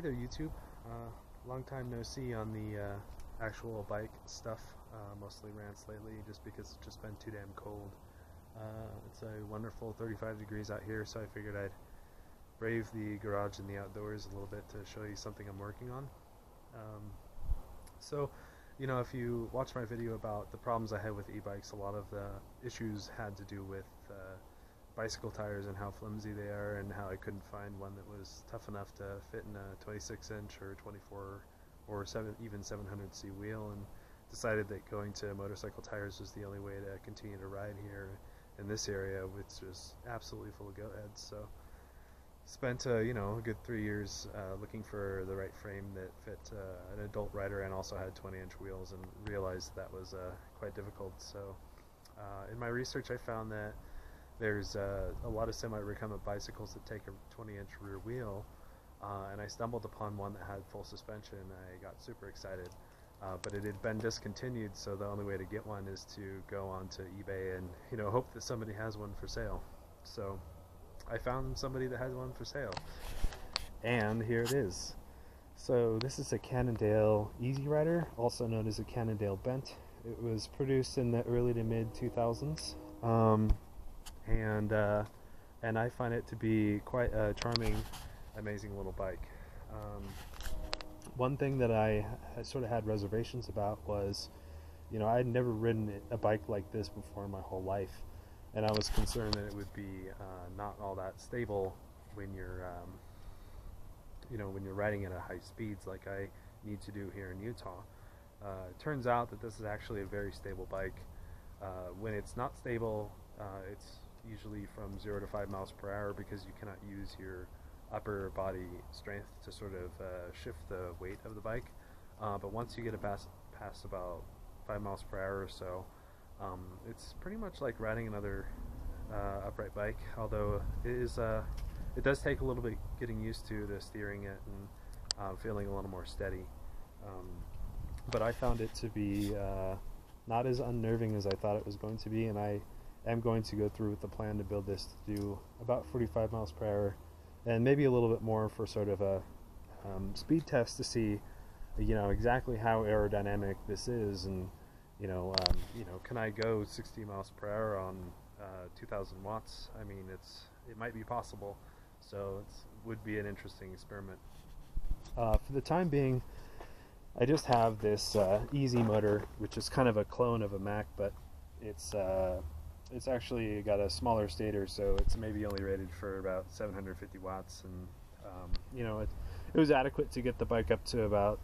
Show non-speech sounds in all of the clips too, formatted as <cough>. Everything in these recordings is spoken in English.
Hey there, YouTube. Uh, long time no see on the uh, actual bike stuff. Uh, mostly rants lately, just because it's just been too damn cold. Uh, it's a wonderful 35 degrees out here, so I figured I'd brave the garage and the outdoors a little bit to show you something I'm working on. Um, so, you know, if you watch my video about the problems I had with e-bikes, a lot of the issues had to do with uh, bicycle tires and how flimsy they are and how I couldn't find one that was tough enough to fit in a 26 inch or 24 or 7 even 700c wheel and decided that going to motorcycle tires was the only way to continue to ride here in this area which was absolutely full of goat heads so spent uh, you know a good three years uh, looking for the right frame that fit uh, an adult rider and also had 20 inch wheels and realized that was uh, quite difficult. So uh, in my research I found that there's uh, a lot of semi-recumbent bicycles that take a 20-inch rear wheel, uh, and I stumbled upon one that had full suspension. I got super excited, uh, but it had been discontinued, so the only way to get one is to go onto eBay and you know hope that somebody has one for sale. So I found somebody that has one for sale, and here it is. So this is a Cannondale Easy Rider, also known as a Cannondale Bent. It was produced in the early to mid 2000s. Um, and uh, and I find it to be quite a charming, amazing little bike. Um, one thing that I sort of had reservations about was, you know, I had never ridden a bike like this before in my whole life, and I was concerned that it would be uh, not all that stable when you're, um, you know, when you're riding at a high speeds like I need to do here in Utah. Uh, it turns out that this is actually a very stable bike. Uh, when it's not stable, uh, it's usually from 0 to 5 miles per hour because you cannot use your upper body strength to sort of uh, shift the weight of the bike. Uh, but once you get it past, past about 5 miles per hour or so, um, it's pretty much like riding another uh, upright bike, although it is uh, it does take a little bit getting used to the steering it and uh, feeling a little more steady. Um, but I found it to be uh, not as unnerving as I thought it was going to be, and I am going to go through with the plan to build this to do about 45 miles per hour and maybe a little bit more for sort of a um, speed test to see you know exactly how aerodynamic this is and you know um, you know can I go 60 miles per hour on uh, 2000 watts? I mean it's it might be possible. So it would be an interesting experiment. Uh, for the time being I just have this uh, eZee motor which is kind of a clone of a Mac but it's uh, it's actually got a smaller stator, so it's maybe only rated for about 750 watts, and um, you know it, it was adequate to get the bike up to about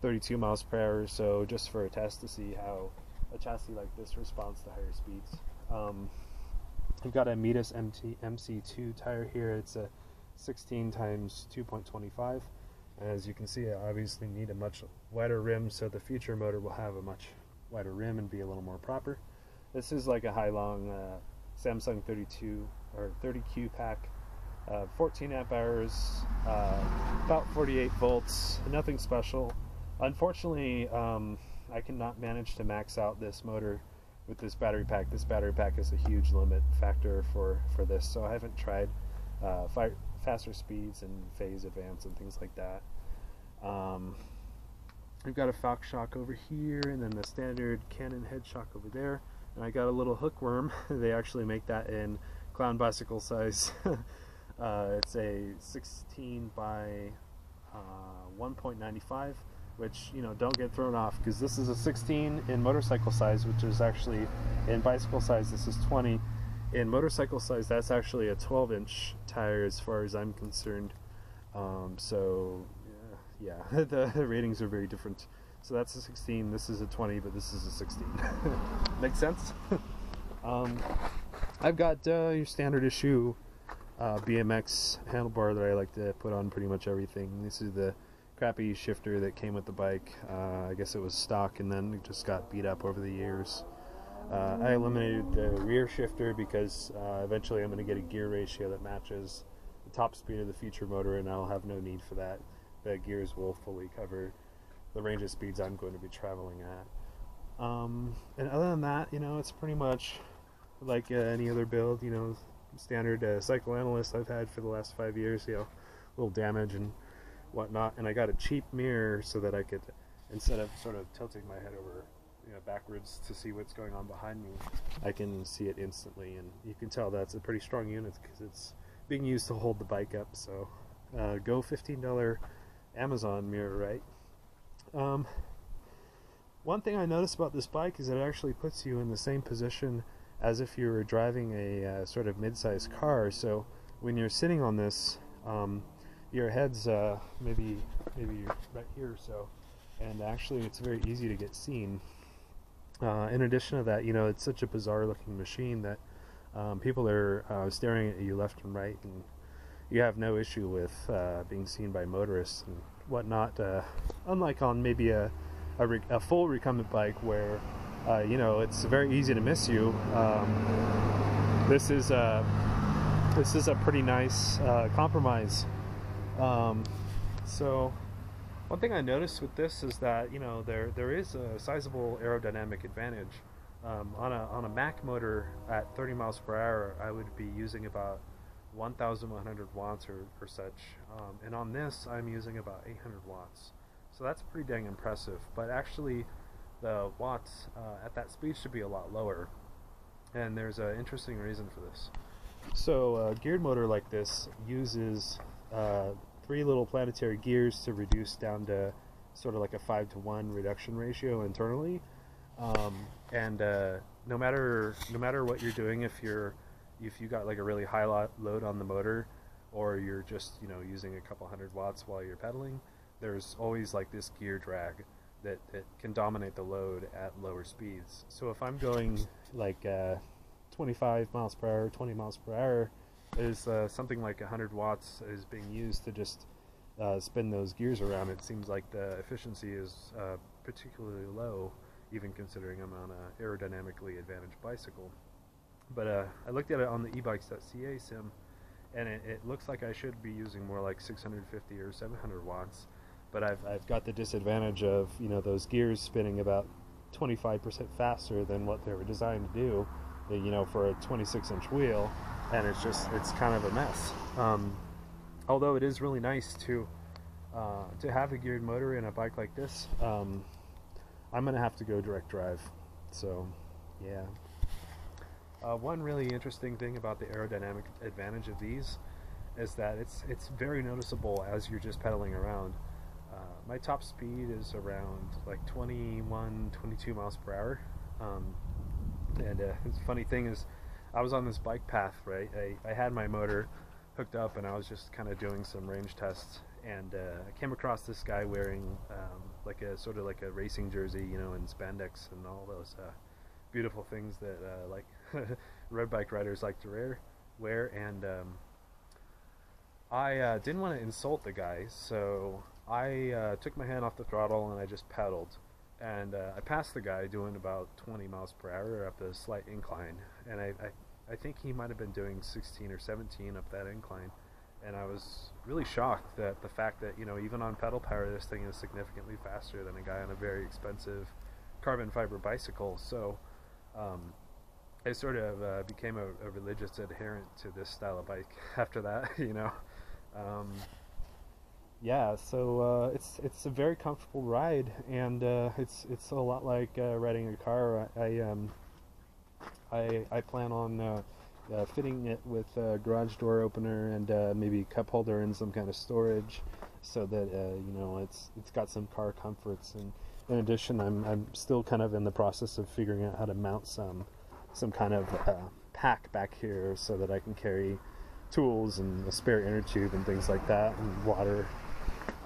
32 miles per hour. So just for a test to see how a chassis like this responds to higher speeds. Um, I've got a Mitas MT, MC2 tire here. It's a 16 times 2.25. As you can see, I obviously need a much wider rim, so the future motor will have a much wider rim and be a little more proper. This is like a Hailong uh, Samsung 32 or 30Q pack. Uh, 14 amp hours, uh, about 48 volts, nothing special. Unfortunately, um, I cannot manage to max out this motor with this battery pack. This battery pack is a huge limit factor for, for this, so I haven't tried uh, faster speeds and phase advance and things like that. Um, I've got a Fox shock over here, and then the standard Cannon Headshok over there. And I got a little hookworm. <laughs> they actually make that in clown bicycle size. <laughs> uh, it's a 16 by uh, 1.95 which you know don't get thrown off because this is a 16 in motorcycle size which is actually in bicycle size this is 20 in motorcycle size that's actually a 12 inch tire as far as I'm concerned um, so yeah, yeah <laughs> the ratings are very different so that's a 16, this is a 20, but this is a 16. <laughs> Makes sense? <laughs> um, I've got uh, your standard issue uh, BMX handlebar that I like to put on pretty much everything. This is the crappy shifter that came with the bike. Uh, I guess it was stock and then it just got beat up over the years. Uh, I eliminated the rear shifter because uh, eventually I'm going to get a gear ratio that matches the top speed of the future motor and I'll have no need for that. The gears will fully cover the range of speeds I'm going to be traveling at. Um, and other than that, you know, it's pretty much like uh, any other build, you know, standard uh, cycle analyst I've had for the last five years, you know, a little damage and whatnot. And I got a cheap mirror so that I could, instead of sort of tilting my head over you know, backwards to see what's going on behind me, I can see it instantly. And you can tell that's a pretty strong unit because it's being used to hold the bike up. So uh, go $15 Amazon mirror, right? Um, one thing I noticed about this bike is it actually puts you in the same position as if you were driving a uh, sort of mid-sized car. So when you're sitting on this, um, your head's uh, maybe maybe right here. or So, and actually, it's very easy to get seen. Uh, in addition to that, you know, it's such a bizarre-looking machine that um, people are uh, staring at you left and right, and you have no issue with uh, being seen by motorists and whatnot. Uh, unlike on maybe a a, re- a, full recumbent bike where uh, you know it's very easy to miss you. Um, this is a this is a pretty nice uh, compromise. Um, so one thing I noticed with this is that you know there there is a sizable aerodynamic advantage. Um, on a on a MAC motor at 30 miles per hour, I would be using about 1,100 watts or, or such, um, and on this I'm using about 800 watts. So that's pretty dang impressive. But actually, the watts uh, at that speed should be a lot lower, and there's an interesting reason for this. So a geared motor like this uses uh, three little planetary gears to reduce down to sort of like a five to one reduction ratio internally. Um, and uh, no matter no matter what you're doing, if you're if you got like a really high load on the motor, or you're just you know using a couple hundred watts while you're pedaling, there's always like this gear drag that, that can dominate the load at lower speeds. So if I'm going like uh, 25 miles per hour, 20 miles per hour, is uh, something like 100 watts is being used to just uh, spin those gears around. It seems like the efficiency is uh, particularly low, even considering I'm on an aerodynamically advantaged bicycle. But uh, I looked at it on the ebikes.ca sim, and it, it looks like I should be using more like 650 or 700 watts but I've, I've got the disadvantage of you know those gears spinning about 25% faster than what they were designed to do you know for a 26 inch wheel and it's just it's kind of a mess. Um, although it is really nice to uh, to have a geared motor in a bike like this um, I'm gonna have to go direct drive so yeah uh, one really interesting thing about the aerodynamic advantage of these is that it's it's very noticeable as you're just pedaling around my top speed is around like 21, 22 miles per hour. Um, and uh, the funny thing is, I was on this bike path, right? I, I had my motor hooked up and I was just kind of doing some range tests. And uh, I came across this guy wearing um, like a sort of like a racing jersey, you know, and spandex and all those uh, beautiful things that uh, like <laughs> road bike riders like to wear. Wear and um, I uh, didn't want to insult the guy, so I uh, took my hand off the throttle and I just pedaled. And uh, I passed the guy doing about 20 miles per hour up a slight incline. And I, I, I think he might have been doing 16 or 17 up that incline. And I was really shocked that the fact that, you know, even on pedal power, this thing is significantly faster than a guy on a very expensive carbon fiber bicycle. So um, I sort of uh, became a, a, religious adherent to this style of bike <laughs> after that, <laughs> you know. Um, yeah, so uh, it's it's a very comfortable ride, and uh, it's it's a lot like uh, riding a car. I I, um, I, I plan on uh, uh, fitting it with a garage door opener and maybe cup holder and some kind of storage, so that you know it's it's got some car comforts. And in addition, I'm I'm still kind of in the process of figuring out how to mount some some kind of pack back here so that I can carry tools and a spare inner tube and things like that and water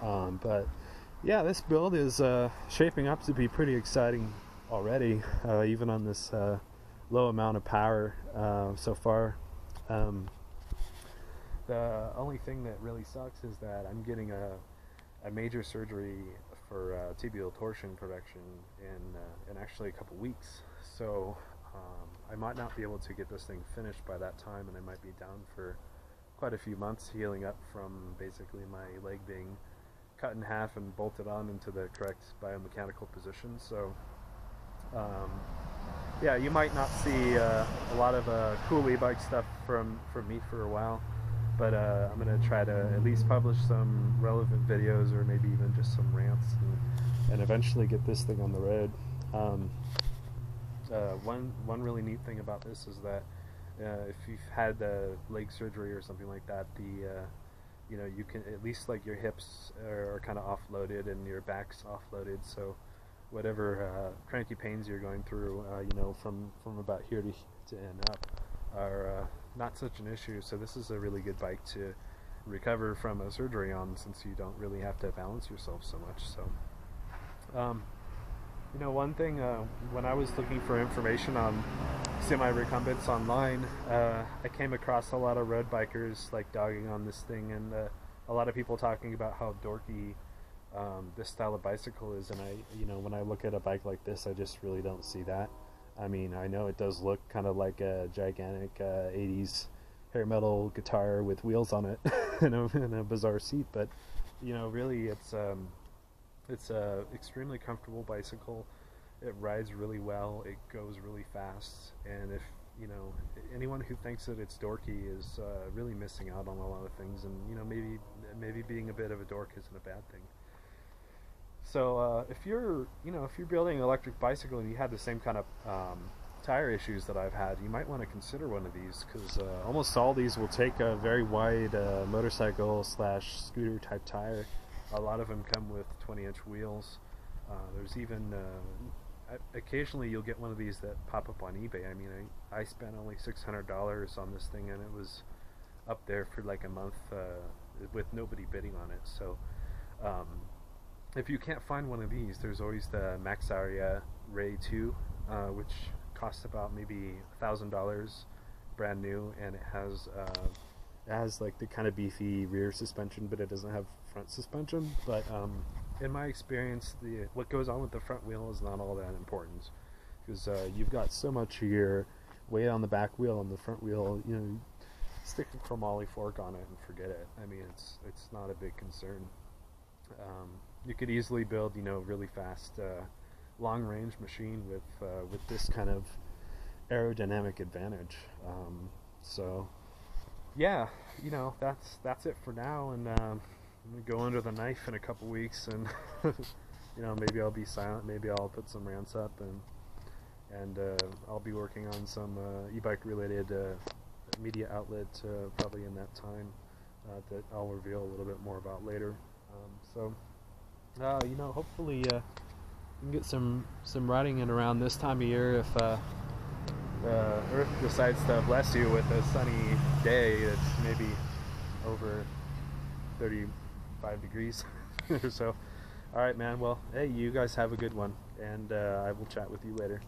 um, but yeah, this build is uh, shaping up to be pretty exciting already, uh, even on this uh, low amount of power uh, so far. Um, the only thing that really sucks is that I'm getting a, a major surgery for uh, tibial torsion correction in uh, in actually a couple weeks. So um, I might not be able to get this thing finished by that time, and I might be down for quite a few months healing up from basically my leg being cut in half and bolted on into the correct biomechanical position. So, um, yeah, you might not see uh, a lot of uh, cool e-bike stuff from from me for a while, but uh, I'm gonna try to at least publish some relevant videos or maybe even just some rants and, and eventually get this thing on the road. Um, uh, one one really neat thing about this is that uh, if you've had uh, leg surgery or something like that, the uh, you know you can at least like your hips are, are kind of offloaded and your back's offloaded, so whatever uh, cranky pains you're going through, uh, you know, from from about here to to end up, are not such an issue. So this is a really good bike to recover from a surgery on, since you don't really have to balance yourself so much. So, um, you know, one thing uh, when I was looking for information on semi-recumbents online, uh, I came across a lot of road bikers like dogging on this thing, and uh, a lot of people talking about how dorky um, this style of bicycle is. And I, you know, when I look at a bike like this, I just really don't see that. I mean, I know it does look kind of like a gigantic uh, 80s hair metal guitar with wheels on it <laughs> and, a, and, a, bizarre seat, but you know, really, it's um, it's a extremely comfortable bicycle. It rides really well. It goes really fast, and if you know anyone who thinks that it's dorky is uh, really missing out on a lot of things. And you know, maybe maybe being a bit of a dork isn't a bad thing. So uh, if you're, you know, if you're building an electric bicycle and you have the same kind of um, tire issues that I've had, you might want to consider one of these because uh, almost all these will take a very wide uh, motorcycle slash scooter type tire. A lot of them come with 20 inch wheels. Uh, there's even uh, occasionally you'll get one of these that pop up on eBay. I mean, I, I spent only $600 on this thing and it was up there for like a month uh, with nobody bidding on it. So. Um, if you can't find one of these, there's always the Maxaria Ray 2, uh, which costs about maybe thousand dollars, brand new, and it has uh, it has like the kind of beefy rear suspension, but it doesn't have front suspension. But um, in my experience, the what goes on with the front wheel is not all that important because uh, you've got so much of your weight on the back wheel and the front wheel. You know, stick a chromoly fork on it and forget it. I mean, it's it's not a big concern. Um, you could easily build, you know, really fast, uh, long range machine with uh, with this kind of aerodynamic advantage. Um, so, yeah, you know, that's that's it for now, and um, I'm gonna go under the knife in a couple weeks, and <laughs> you know, maybe I'll be silent, maybe I'll put some rants up, and and uh, I'll be working on some uh, e-bike related uh, media outlet uh, probably in that time that I'll reveal a little bit more about later. Um, so uh, you know, hopefully uh, can get some some riding in around this time of year if uh, Earth decides to bless you with a sunny day that's maybe over 35 degrees or <laughs> so. All right, man. Well, hey, you guys have a good one, and uh, I will chat with you later.